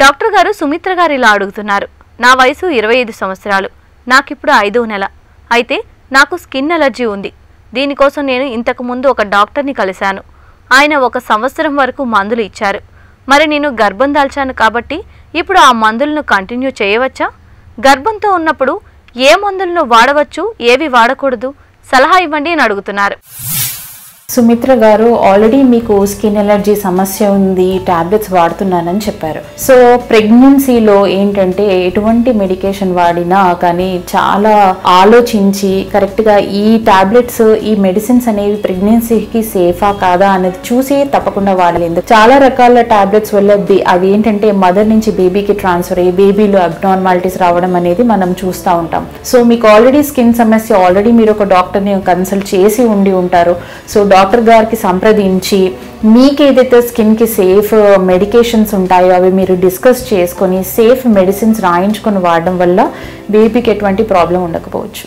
Doctor గారు సుమిత్ర గారు ఇలా అడుగుతున్నారు. నా వయసు ఇరవై ఐదు సంవత్సరాలు. నాకిప్పుడు ఐదో నెల. అయితే నాకు స్కిన్ ఎలర్జీ ఉంది. దీనికోసం నేను ఇంతకు ముందు ఒక డాక్టర్ని కలిశాను. ఆయన ఒక సంవత్సరం వరకు మందులు ఇచ్చారు. మరి నేను గర్భం దాల్చాను కాబట్టి ఇప్పుడు ఆ మందులను కంటిన్యూ చేయవచ్చా? గర్భంతో ఉన్నప్పుడు ఏ మందులను వాడవచ్చు ఏవి వాడకూడదు? సలహా ఇవ్వండి అని అడుగుతున్నారు. సుమిత్ర గారు ఆల్రెడీ మీకు స్కిన్ ఎలర్జీ సమస్య ఉంది టాబ్లెట్స్ వాడుతున్నానని చెప్పారు. సో ప్రెగ్నెన్సీలో ఏంటంటే ఎటువంటి మెడికేషన్ వాడినా కానీ చాలా ఆలోచించి కరెక్ట్గా ఈ టాబ్లెట్స్ ఈ మెడిసిన్స్ అనేవి ప్రెగ్నెన్సీకి సేఫా కాదా అనేది చూసి తప్పకుండా వాడలేదు చాలా రకాల టాబ్లెట్స్ వల్ల అవి ఏంటంటే మదర్ నుంచి బేబీకి ట్రాన్స్ఫర్ అయ్యి బేబీలో అబ్నార్మాలిటీస్ రావడం అనేది మనం చూస్తూ ఉంటాం. సో మీకు ఆల్రెడీ స్కిన్ సమస్య ఆల్రెడీ మీరు ఒక డాక్టర్ని కన్సల్ట్ చేసి ఉండి ఉంటారు. సో డాక్టర్ గారికి సంప్రదించి మీకు ఏదైతే స్కిన్కి సేఫ్ మెడికేషన్స్ uh, ఉంటాయో అవి మీరు డిస్కస్ చేసుకొని సేఫ్ మెడిసిన్స్ రాయించుకొని వాడడం వల్ల బేబీకి ఎటువంటి ప్రాబ్లం ఉండకపోవచ్చు.